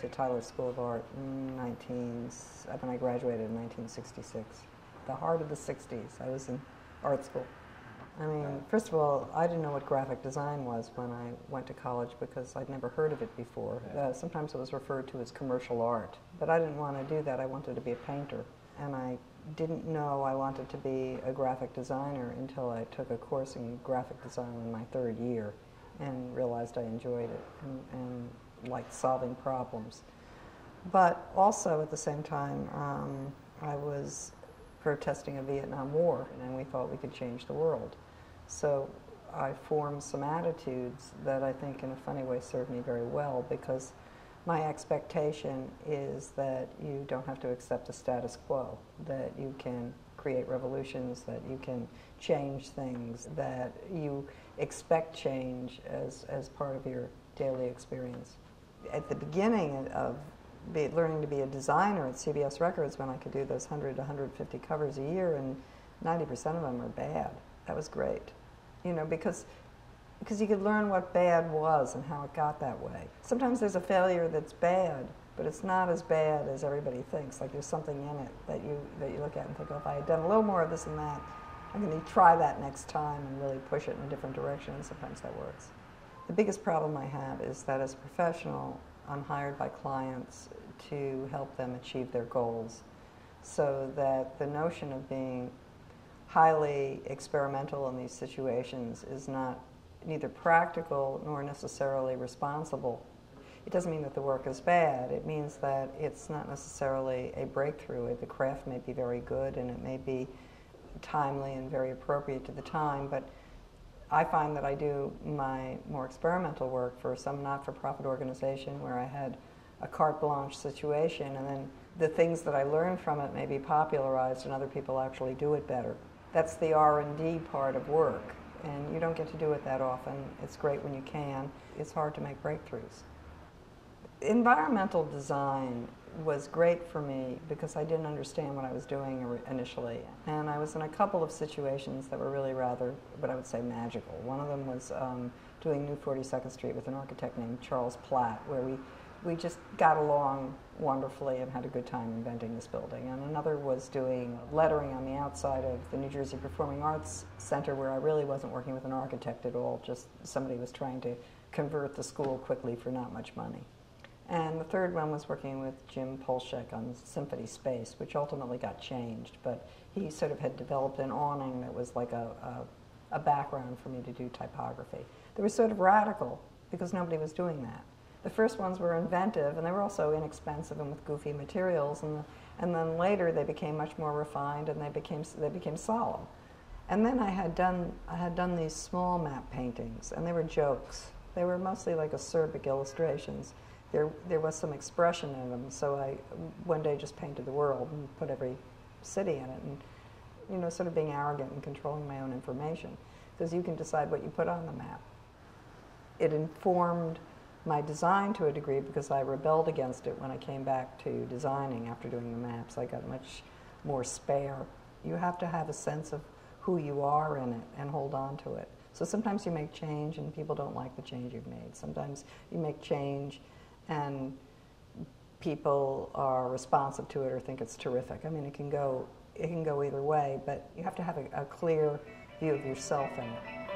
to Tyler School of Art in 19, when I graduated in 1966. The heart of the 60s. I was in art school. I mean, first of all, I didn't know what graphic design was when I went to college because I'd never heard of it before. Uh, sometimes it was referred to as commercial art, but I didn't want to do that. I wanted to be a painter. And I didn't know I wanted to be a graphic designer until I took a course in graphic design in my third year and realized I enjoyed it and, and liked solving problems. But also at the same time, um, I was protesting a Vietnam War and we thought we could change the world. So I formed some attitudes that I think in a funny way served me very well because my expectation is that you don't have to accept the status quo, that you can create revolutions, that you can change things, that you expect change as, as part of your daily experience. At the beginning of be, learning to be a designer at CBS Records, when I could do those 100 to 150 covers a year, and 90% of them are bad, that was great. You know, because because you could learn what bad was and how it got that way. Sometimes there's a failure that's bad, but it's not as bad as everybody thinks. Like there's something in it that you that you look at and think, oh, if I had done a little more of this and that, I'm going to try that next time and really push it in a different direction. And sometimes that works. The biggest problem I have is that as a professional, I'm hired by clients to help them achieve their goals, so that the notion of being highly experimental in these situations is not neither practical nor necessarily responsible. It doesn't mean that the work is bad. It means that it's not necessarily a breakthrough. The craft may be very good and it may be timely and very appropriate to the time, but I find that I do my more experimental work for some not-for-profit organization where I had a carte blanche situation and then the things that I learned from it may be popularized and other people actually do it better. That's the R&D part of work and you don't get to do it that often. It's great when you can. It's hard to make breakthroughs. Environmental design was great for me because I didn't understand what I was doing initially. And I was in a couple of situations that were really rather, what I would say, magical. One of them was um, doing New 42nd Street with an architect named Charles Platt, where we we just got along wonderfully and had a good time inventing this building. And another was doing lettering on the outside of the New Jersey Performing Arts Center where I really wasn't working with an architect at all, just somebody was trying to convert the school quickly for not much money. And the third one was working with Jim Polshek on Symphony Space, which ultimately got changed, but he sort of had developed an awning that was like a, a, a background for me to do typography. They were sort of radical because nobody was doing that. The first ones were inventive, and they were also inexpensive and with goofy materials. And, the, and then later they became much more refined, and they became they became solemn. And then I had done I had done these small map paintings, and they were jokes. They were mostly like acerbic illustrations. There there was some expression in them, so I one day just painted the world and put every city in it, and you know, sort of being arrogant and controlling my own information, because you can decide what you put on the map. It informed my design to a degree because I rebelled against it when I came back to designing after doing the maps. I got much more spare. You have to have a sense of who you are in it and hold on to it. So sometimes you make change and people don't like the change you've made. Sometimes you make change and people are responsive to it or think it's terrific. I mean, it can go, it can go either way, but you have to have a, a clear view of yourself in it.